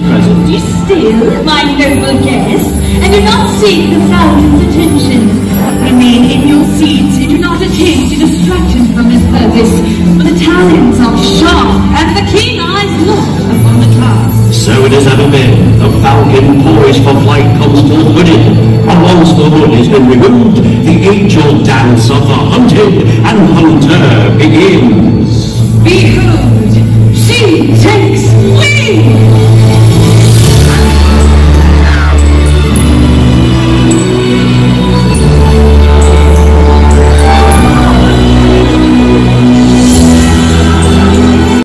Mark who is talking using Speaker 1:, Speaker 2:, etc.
Speaker 1: present.
Speaker 2: You still, my noble guest, and do not seek the Falcon's attention. Remain in your seats and do not attempt to distract from his purpose, for the talons are sharp and the keen eyes look upon the task.
Speaker 1: So it has ever been. The falcon poised for flight comes forth hooded. And once the hood has been removed, the angel dance of the hunted and hunter begins.